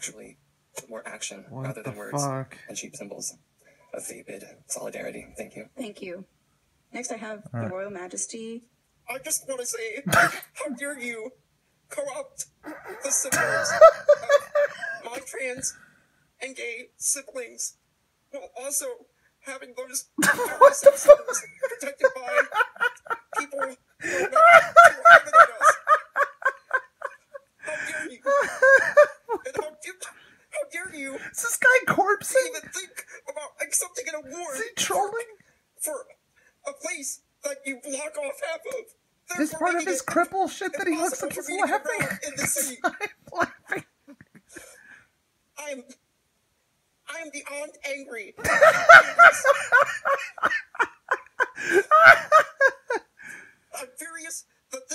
actually more action What rather than words fuck? and cheap symbols of vapid solidarity. Thank you. Thank you. Next, I have the Royal Majesty. I just want to say, how dare you corrupt the symbols of my trans and gay siblings while also having those various symbols protected by people who are not too higher than us. How dare you? And how, dare- how dare you Is this guy corpsing? even think about accepting an award Is he trolling? for a place that you block off half of? This part of his cripple shit that he looks like he's for me to get laughing. in the city. I'm laughing. I am, I am beyond angry. I'm furious that this